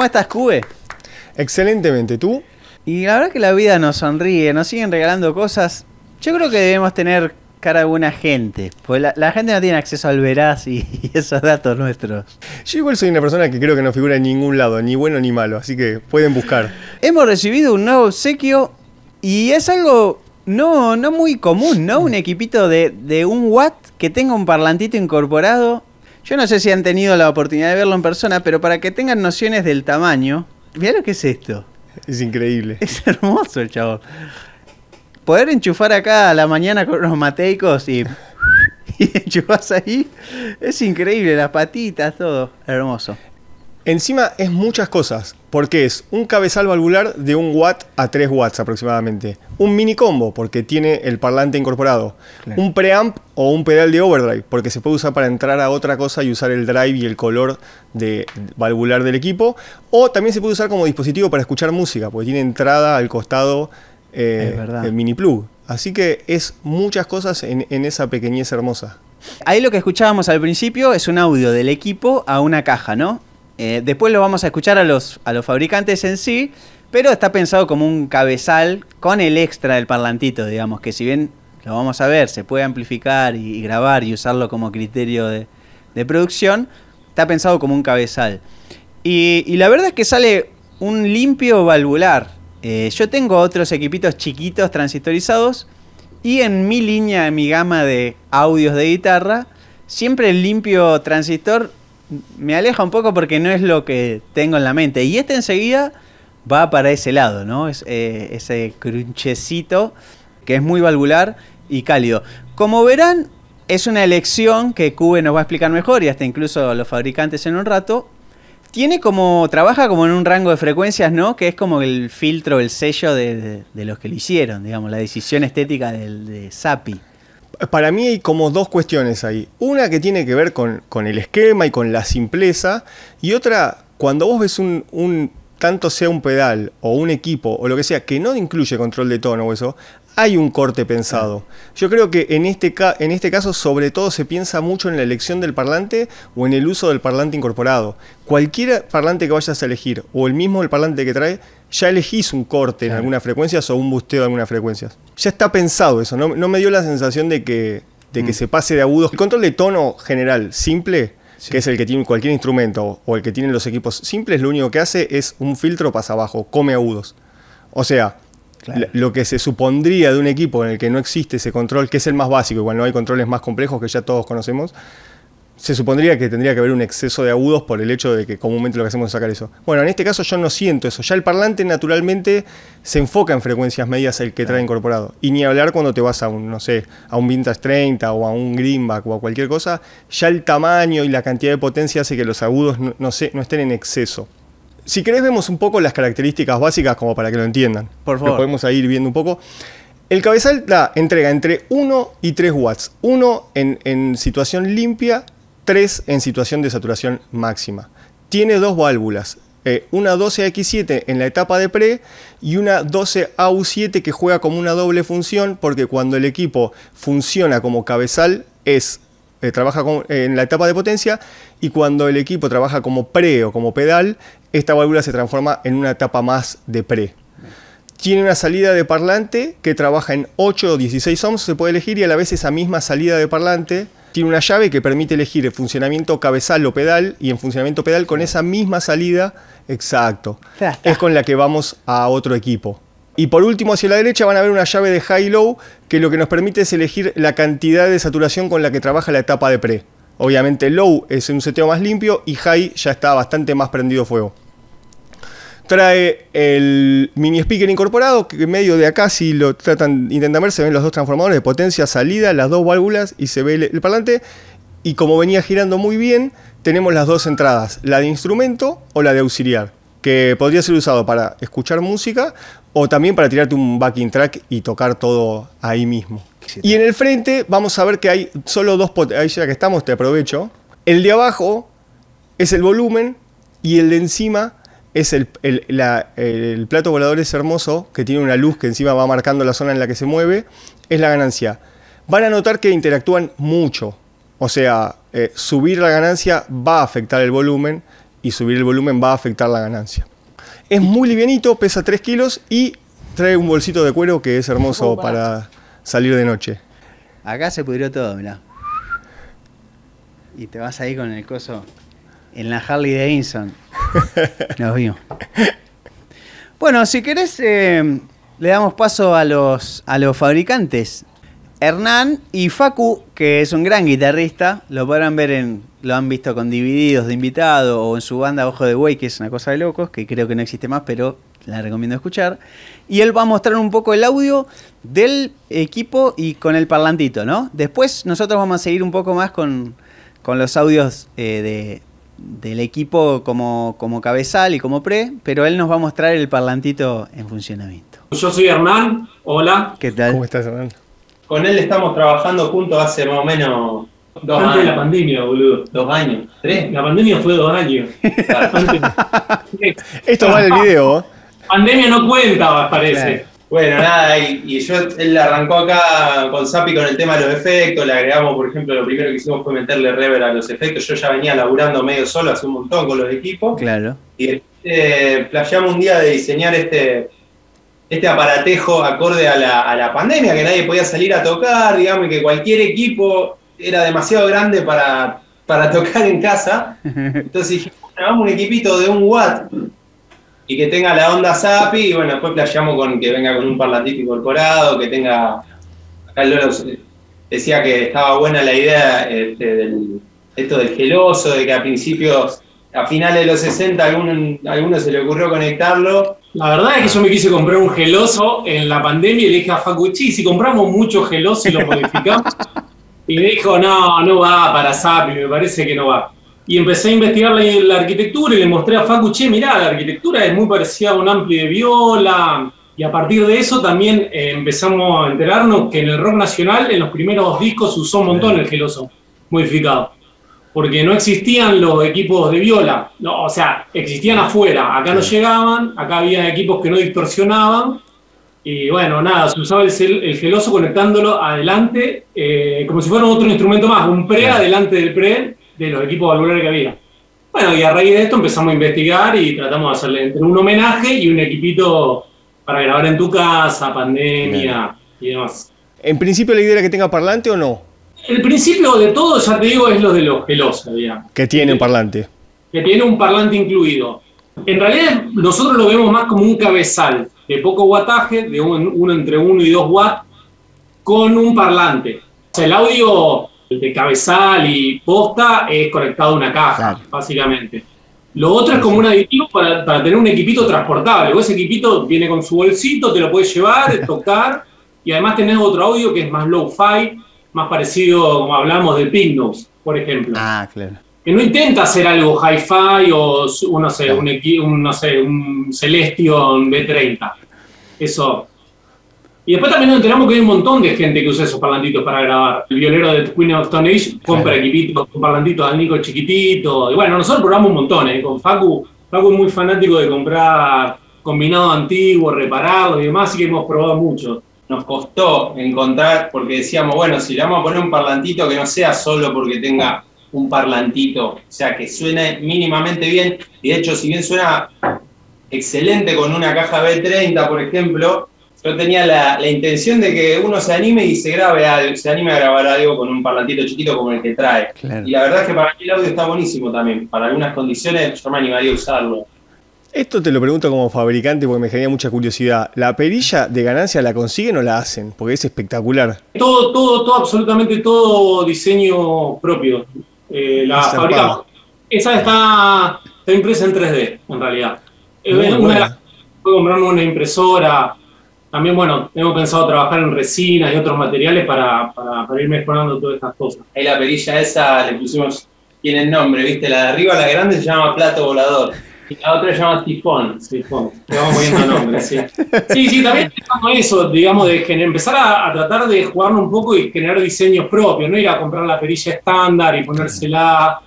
¿Cómo estás, Cube? Excelentemente, ¿tú? Y la verdad que la vida nos sonríe, nos siguen regalando cosas. Yo creo que debemos tener cara de buena gente, pues la, gente no tiene acceso al veraz y, esos datos nuestros. Yo igual soy una persona que creo que no figura en ningún lado, ni bueno ni malo, así que pueden buscar. Hemos recibido un nuevo obsequio y es algo no, no muy común, ¿no? Un equipito de, de un watt que tenga un parlantito incorporado yo no sé si han tenido la oportunidad de verlo en persona, pero para que tengan nociones del tamaño, mira lo que es esto. Es increíble. Es hermoso el chavo. Poder enchufar acá a la mañana con unos mateicos y, y enchufas ahí, es increíble, las patitas, todo, hermoso. Encima es muchas cosas, porque es un cabezal valvular de un watt a 3 watts aproximadamente. Un mini combo, porque tiene el parlante incorporado. Un preamp o un pedal de overdrive, porque se puede usar para entrar a otra cosa y usar el drive y el color de valvular del equipo. O también se puede usar como dispositivo para escuchar música, porque tiene entrada al costado eh, el mini plug. Así que es muchas cosas en, en esa pequeñez hermosa. Ahí lo que escuchábamos al principio es un audio del equipo a una caja, ¿no? Eh, después lo vamos a escuchar a los, a los fabricantes en sí, pero está pensado como un cabezal con el extra del parlantito, digamos, que si bien lo vamos a ver, se puede amplificar y, grabar y usarlo como criterio de, producción, está pensado como un cabezal. Y, la verdad es que sale un limpio valvular. Eh, yo tengo otros equipitos chiquitos transistorizados y en mi línea, en mi gama de audios de guitarra, siempre el limpio transistor me aleja un poco porque no es lo que tengo en la mente. Y este enseguida va para ese lado, ¿no? Es, eh, ese crunchecito que es muy valvular y cálido. Como verán, es una elección que Cube nos va a explicar mejor y hasta incluso los fabricantes en un rato. Tiene como, trabaja como en un rango de frecuencias, ¿no? Que es como el filtro, el sello de, los que lo hicieron, digamos, la decisión estética del, de Sapi para mí hay como dos cuestiones ahí. Una que tiene que ver con, el esquema y con la simpleza. Y otra, cuando vos ves un, tanto sea un pedal o un equipo o lo que sea, que no incluye control de tono o eso, hay un corte pensado. Yo creo que en este, en este caso sobre todo se piensa mucho en la elección del parlante o en el uso del parlante incorporado. Cualquier parlante que vayas a elegir o el mismo el parlante que trae, ya elegís un corte en algunas frecuencias o un busteo de algunas frecuencias. Ya está pensado eso, no, me dio la sensación de que, de que mm. se pase de agudos. El control de tono general simple, que es el que tiene cualquier instrumento o el que tienen los equipos simples, lo único que hace es un filtro pasa abajo, come agudos. O sea, lo que se supondría de un equipo en el que no existe ese control, que es el más básico, igual no hay controles más complejos que ya todos conocemos, se supondría que tendría que haber un exceso de agudos por el hecho de que comúnmente lo que hacemos es sacar eso. Bueno, en este caso yo no siento eso. Ya el parlante naturalmente se enfoca en frecuencias medias el que trae incorporado. Y ni hablar cuando te vas a un, no sé, a un Vintage 30 o a un Greenback o a cualquier cosa, ya el tamaño y la cantidad de potencia hace que los agudos no, no estén en exceso. Si querés vemos un poco las características básicas como para que lo entiendan. Por favor. Lo podemos ir viendo un poco. El cabezal da, entrega entre 1 y 3 watts. 1 en, en situación limpia 3 en situación de saturación máxima. Tiene dos válvulas, eh, una 12AX7 en la etapa de pre y una 12AU7 que juega como una doble función porque cuando el equipo funciona como cabezal es eh, trabaja en la etapa de potencia y cuando el equipo trabaja como pre o como pedal, esta válvula se transforma en una etapa más de pre. Tiene una salida de parlante que trabaja en 8 o 16 ohms, se puede elegir y a la vez esa misma salida de parlante tiene una llave que permite elegir el funcionamiento cabezal o pedal y en funcionamiento pedal con esa misma salida, exacto, es con la que vamos a otro equipo. Y por último, hacia la derecha van a ver una llave de high-low que lo que nos permite es elegir la cantidad de saturación con la que trabaja la etapa de pre. Obviamente low es un seteo más limpio y high ya está bastante más prendido fuego. Trae el mini speaker incorporado, que en medio de acá, si lo tratan, intentan ver, se ven los dos transformadores de potencia, salida, las dos válvulas y se ve el, parlante. Y como venía girando muy bien, tenemos las dos entradas, la de instrumento o la de auxiliar, que podría ser usado para escuchar música o también para tirarte un backing track y tocar todo ahí mismo. Y en el frente vamos a ver que hay solo dos ahí ya que estamos, te aprovecho. El de abajo es el volumen y el de encima es el, el, plato volador es hermoso, que tiene una luz que encima va marcando la zona en la que se mueve, es la ganancia. Van a notar que interactúan mucho. O sea, eh, subir la ganancia va a afectar el volumen y subir el volumen va a afectar la ganancia. Es muy livianito, pesa 3 kilos y trae un bolsito de cuero que es hermoso para salir de noche. Acá se pudrió todo, mirá. Y te vas ahí con el coso en la Harley Davidson. Nos vimos. Bueno, si querés, eh, le damos paso a los, a los fabricantes. Hernán y Facu, que es un gran guitarrista, lo podrán ver en. Lo han visto con divididos de invitado o en su banda Ojo de Buey, que es una cosa de locos, que creo que no existe más, pero la recomiendo escuchar. Y él va a mostrar un poco el audio del equipo y con el parlantito, ¿no? Después nosotros vamos a seguir un poco más con, con los audios eh, de, del equipo como, como cabezal y como pre, pero él nos va a mostrar el parlantito en funcionamiento. Yo soy Hernán, hola. ¿Qué tal? ¿Cómo estás, Hernán? Con él estamos trabajando juntos hace más o menos dos Antes de la pandemia, boludo. Dos años. ¿Tres? La pandemia fue dos años. Esto va en el video. Pandemia no cuenta, parece. Bueno, nada, y, yo, él arrancó acá con Sapi con el tema de los efectos, le agregamos, por ejemplo, lo primero que hicimos fue meterle reverb a los efectos, yo ya venía laburando medio solo hace un montón con los equipos. Claro. Y eh, un día de diseñar este, este aparatejo acorde a la, a la pandemia, que nadie podía salir a tocar, digamos, y que cualquier equipo era demasiado grande para, para tocar en casa. Entonces dijimos, hagamos un equipito de un watt y que tenga la onda SAPI, y bueno, después playamos con que venga con un parlantito incorporado, que tenga. Acá Lolo decía que estaba buena la idea este, del, esto del geloso, de que a principios, a finales de los 60, a alguno, se le ocurrió conectarlo. La verdad es que yo me quise comprar un geloso en la pandemia y le dije a Facuchi, si compramos mucho geloso y lo modificamos. y me dijo, no, no va para SAPI, me parece que no va y empecé a investigar la, arquitectura y le mostré a Facu, che, mirá, la arquitectura es muy parecida a un ampli de viola. Y a partir de eso también eh, empezamos a enterarnos que en el rock nacional, en los primeros discos, se usó un montón el geloso modificado. Porque no existían los equipos de viola. No, o sea, existían afuera. Acá no llegaban, acá había equipos que no distorsionaban. Y bueno, nada, se usaba el, geloso conectándolo adelante, eh, como si fuera otro instrumento más, un pre adelante del pre, de los equipos valvulares que había. Bueno, y a raíz de esto empezamos a investigar y tratamos de hacerle entre un homenaje y un equipito para grabar en tu casa, pandemia y demás. ¿En principio la idea era que tenga parlante o no? El principio de todo, ya te digo, es lo de los gelosos, digamos. Que tiene un parlante. Que tiene un parlante incluido. En realidad nosotros lo vemos más como un cabezal de poco wattaje, de uno entre 1 y 2 watts, con un parlante. O sea, el audio de cabezal y posta es conectado a una caja, básicamente. Lo otro es como un aditivo para, tener un equipito transportable. ese equipito viene con su bolsito, te lo puedes llevar, tocar, y además tenés otro audio que es más low-fi, más parecido, como hablamos, del Pink por ejemplo. Ah, claro. Que no intenta hacer algo hi-fi o, no sé, un, un, no sé, un Celestion B30. Eso y después también nos enteramos que hay un montón de gente que usa esos parlantitos para grabar. El violero de Queen of Stone Age compra equipitos con parlantitos al Nico chiquitito. Y bueno, nosotros probamos un montón, ¿eh? Con Facu, Facu es muy fanático de comprar combinados antiguos, repararlos y demás, así que hemos probado mucho. Nos costó encontrar, porque decíamos, bueno, si le vamos a poner un parlantito que no sea solo porque tenga un parlantito, o sea, que suene mínimamente bien, y de hecho, si bien suena excelente con una caja B30, por ejemplo, yo tenía la, la intención de que uno se anime y se grabe algo, se anime a grabar algo con un parlantito chiquito como el que trae. Claro. Y la verdad es que para mí el audio está buenísimo también. Para algunas condiciones yo me animaría a usarlo. Esto te lo pregunto como fabricante porque me genera mucha curiosidad. ¿La perilla de ganancia la consiguen o la hacen? Porque es espectacular. Todo, todo, todo, absolutamente todo diseño propio. Eh, la Zarpado. fabricamos. Esa está, está impresa en 3D, en realidad. Eh, una fue comprarme una impresora. También, bueno, tengo pensado trabajar en resinas y otros materiales para, para, para ir mejorando todas estas cosas. Ahí la perilla esa le pusimos, tiene el nombre, ¿viste? La de arriba, la grande, se llama plato volador. Y la otra se llama tifón. Sí, bueno, le vamos poniendo nombres, sí. Sí, sí, también pensando eso, digamos, de gener- empezar a, a tratar de jugarlo un poco y generar diseños propios, no ir a comprar la perilla estándar y ponérsela.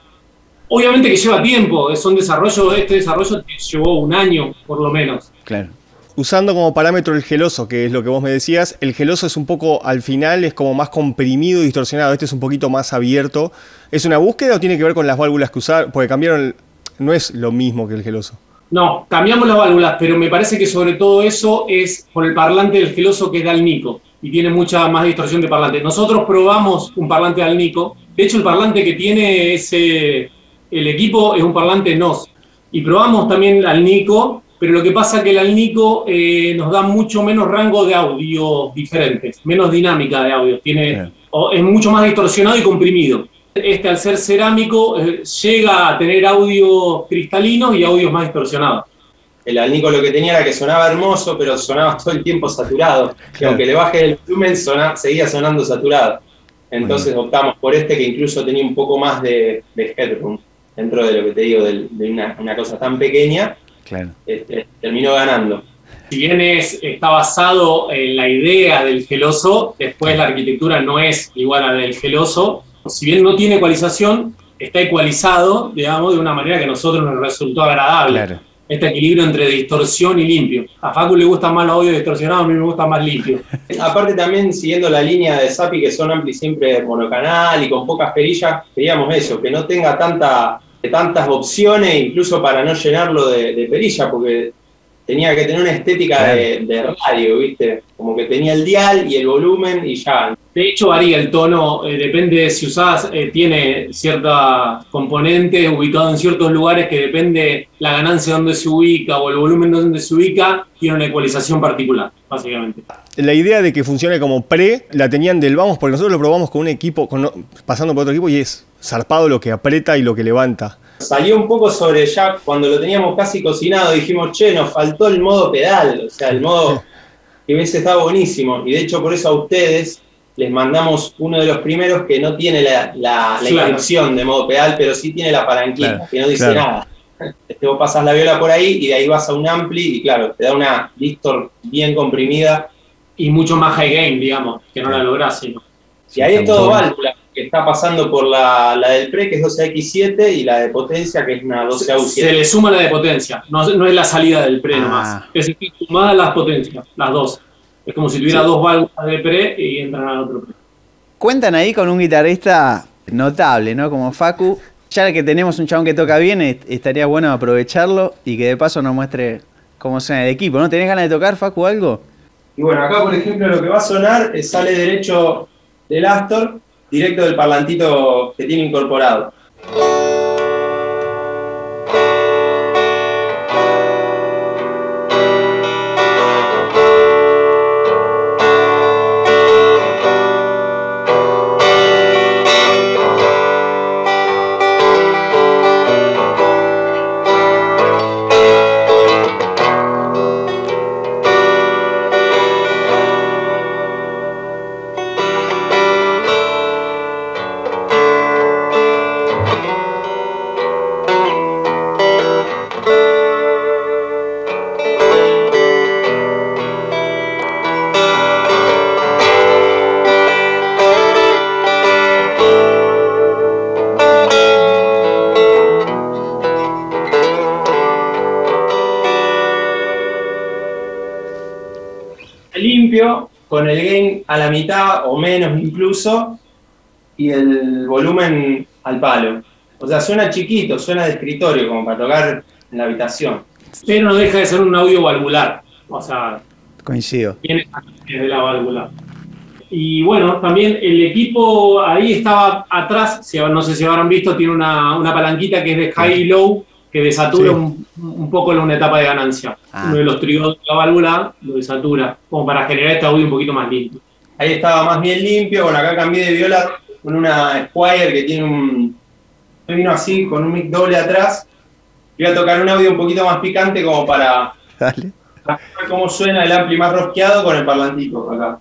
Obviamente que lleva tiempo, es un desarrollo, este desarrollo llevó un año, por lo menos. Claro. Usando como parámetro el geloso, que es lo que vos me decías, el geloso es un poco, al final, es como más comprimido y distorsionado. Este es un poquito más abierto. ¿Es una búsqueda o tiene que ver con las válvulas que usar? Porque cambiaron, no es lo mismo que el geloso. No, cambiamos las válvulas, pero me parece que sobre todo eso es por el parlante del geloso que da el Nico y tiene mucha más distorsión de parlante. Nosotros probamos un parlante al Nico, de hecho el parlante que tiene ese, el equipo es un parlante NOS y probamos también al Nico, pero lo que pasa es que el Alnico eh, nos da mucho menos rango de audio diferentes, menos dinámica de audio, tiene, o- es mucho más distorsionado y comprimido. Este, al ser cerámico, eh, llega a tener audios cristalinos y audios más distorsionados. El Alnico lo que tenía era que sonaba hermoso, pero sonaba todo el tiempo saturado. Que Claro. aunque le baje el volumen, sona- seguía sonando saturado. Entonces optamos por este que incluso tenía un poco más de, de headroom dentro de lo que te digo, del- de, una, una cosa tan pequeña. Claro. este, terminó ganando. Si bien es, está basado en la idea del geloso, después la arquitectura no es igual a la del geloso. Si bien no tiene ecualización, está ecualizado, digamos, de una manera que a nosotros nos resultó agradable. Claro. Este equilibrio entre distorsión y limpio. A Facu le gusta más los audios distorsionados, a mí me gusta más limpio. Aparte también siguiendo la línea de Sapi que son ampli siempre monocanal y con pocas perillas, queríamos eso, que no tenga tanta, tantas opciones incluso para no llenarlo de, de perilla, porque tenía que tener una estética de, de radio, ¿viste? Como que tenía el dial y el volumen y ya. De hecho, varía el tono, eh, depende de si usás, eh, tiene ciertas componentes ubicados en ciertos lugares que depende la ganancia donde se ubica o el volumen donde se ubica, tiene una ecualización particular, básicamente. La idea de que funcione como pre la tenían del vamos, porque nosotros lo probamos con un equipo, con- pasando por otro equipo y es zarpado lo que aprieta y lo que levanta. Salió un poco sobre ya cuando lo teníamos casi cocinado, dijimos, che, nos faltó el modo pedal, o sea, el modo que hubiese estado buenísimo. Y de hecho por eso a ustedes les mandamos uno de los primeros que no tiene la, la, la Claro. instrucción de modo pedal, pero sí tiene la palanquita, Claro, que no dice claro. nada. Este, vos pasas la viola por ahí y de ahí vas a un ampli y claro, te da una distor bien comprimida. Y mucho más high gain, digamos, que no la lográs. sino. Y ahí es todo válvula, que está pasando por la, la del pre, que es 12X7, y la de potencia, que es una Se, 12AU7. se le suma la de potencia, no, no es la salida del pre Ah. nomás. Es decir, sumada las potencias, las dos. Es como si tuviera Sí. dos válvulas de pre y entran al otro pre. Cuentan ahí con un guitarrista notable, ¿no? Como Facu. Ya que tenemos un chabón que toca bien, est- estaría bueno aprovecharlo y que de paso nos muestre cómo suena el equipo, ¿no? ¿Tenés ganas de tocar, Facu, algo? Y bueno, acá por ejemplo lo que va a sonar es- sale derecho del Astor, directo del parlantito que tiene incorporado. Con el gain a la mitad o menos incluso, y el volumen al palo. O sea, suena chiquito, suena de escritorio, como para tocar en la habitación. Pero no deja de ser un audio valvular. O sea, Coincido. Tiene de la válvula. Y bueno, también el equipo ahí estaba atrás, no sé si habrán visto, tiene una, palanquita que es de high y low, que desatura un, poco en una etapa de ganancia. Ah. Uno de los trigos de la válvula lo desatura, como para generar este audio un poquito más limpio. Ahí estaba más bien limpio, bueno, acá cambié de viola con una Squire que tiene un... vino así, con un mic doble atrás. Voy a tocar un audio un poquito más picante como para... Dale. Para ver cómo suena el ampli más rosqueado con el parlantito acá.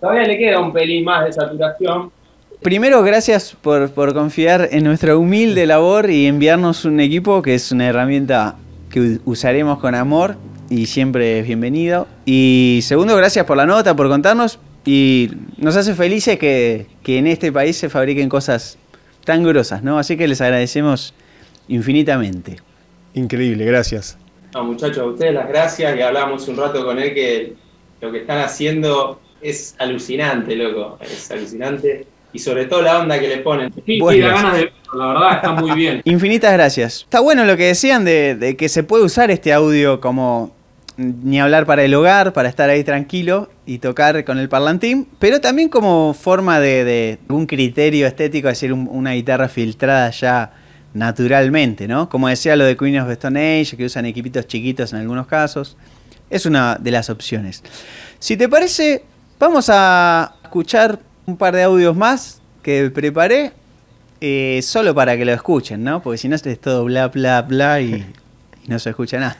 Todavía le queda un pelín más de saturación. Primero, gracias por, confiar en nuestra humilde labor y enviarnos un equipo que es una herramienta que usaremos con amor y siempre es bienvenido. Y segundo, gracias por la nota, por contarnos y nos hace felices que, que en este país se fabriquen cosas tan grosas, ¿no? Así que les agradecemos infinitamente. Increíble, gracias. No, muchachos, a ustedes las gracias y hablamos un rato con él que lo que están haciendo es alucinante, loco. Es alucinante. Y sobre todo la onda que le ponen. Sí, sí da ganas de la verdad, está muy bien. Infinitas gracias. Está bueno lo que decían de, que se puede usar este audio como ni hablar para el hogar, para estar ahí tranquilo y tocar con el parlantín, pero también como forma de, un criterio estético, es decir, una guitarra filtrada ya naturalmente, ¿no? Como decía lo de Queen of Stone Age, que usan equipitos chiquitos en algunos casos. Es una de las opciones. Si te parece, vamos a escuchar un par de audios más que preparé, eh, solo para que lo escuchen, ¿no? Porque si no es todo bla, bla, bla y, y no se escucha nada.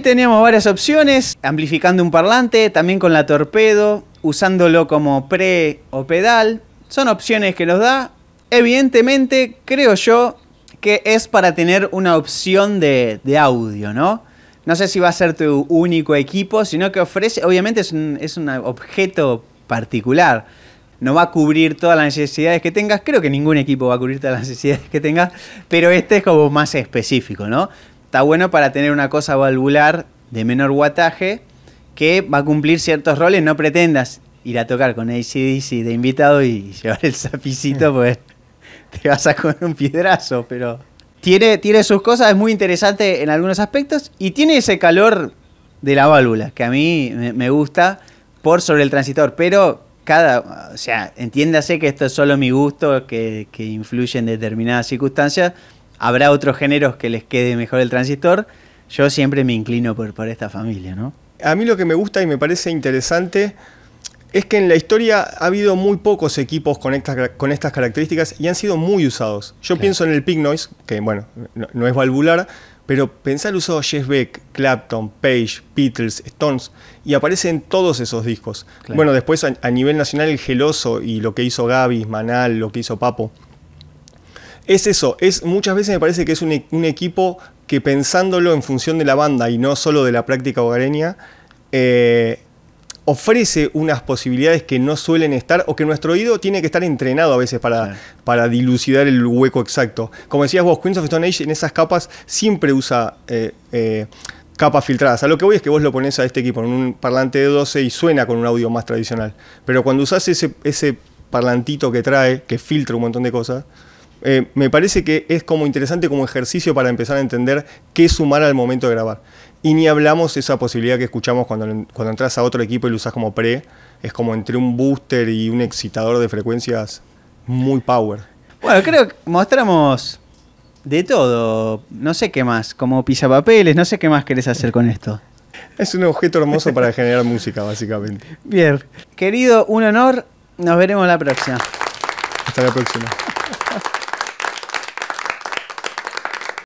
Teníamos varias opciones, amplificando un parlante, también con la torpedo, usándolo como pre o pedal. Son opciones que nos da. Evidentemente, creo yo que es para tener una opción de, audio, ¿no? no sé si va a ser tu único equipo, sino que ofrece, obviamente es un, es un objeto particular. No va a cubrir todas las necesidades que tengas. Creo que ningún equipo va a cubrir todas las necesidades que tengas. Pero este es como más específico, ¿no? Está bueno para tener una cosa valvular de menor wattaje que va a cumplir ciertos roles. No pretendas ir a tocar con ACDC de invitado y llevar el zapicito, pues te vas a con un piedrazo, pero tiene, tiene sus cosas, es muy interesante en algunos aspectos y tiene ese calor de la válvula que a mí me, gusta por sobre el transistor, pero cada, o sea, entiéndase que esto es solo mi gusto, que, que influye en determinadas circunstancias, habrá otros géneros que les quede mejor el transistor, yo siempre me inclino por, por esta familia, ¿no? A mí lo que me gusta y me parece interesante es que en la historia ha habido muy pocos equipos con estas, con estas características y han sido muy usados. Yo Claro. pienso en el Pig Noise, que bueno, no, no es valvular, pero pensar el uso de Jeff Beck, Clapton, Page, Beatles, Stones, y aparece en todos esos discos. Claro. Bueno, después a, a nivel nacional el Geloso y lo que hizo Gaby, Manal, lo que hizo Papo. Es eso, es, muchas veces me parece que es un, e- un equipo que pensándolo en función de la banda y no solo de la práctica hogareña, eh, ofrece unas posibilidades que no suelen estar o que nuestro oído tiene que estar entrenado a veces para, dilucidar el hueco exacto. Como decías vos, Queens of Stone Age en esas capas siempre usa eh, eh, capas filtradas. A lo que voy es que vos lo pones a este equipo en un parlante de 12 y suena con un audio más tradicional. Pero cuando usás ese, ese parlantito que trae, que filtra un montón de cosas, eh, me parece que es como interesante como ejercicio para empezar a entender qué sumar al momento de grabar. Y ni hablamos esa posibilidad que escuchamos cuando, cuando entras a otro equipo y lo usas como pre, es como entre un booster y un excitador de frecuencias muy power. Bueno, creo que mostramos de todo. No sé qué más, como pisapapeles, no sé qué más querés hacer con esto. Es un objeto hermoso para generar música, básicamente. Bien. Querido, un honor. Nos veremos la próxima. Hasta la próxima.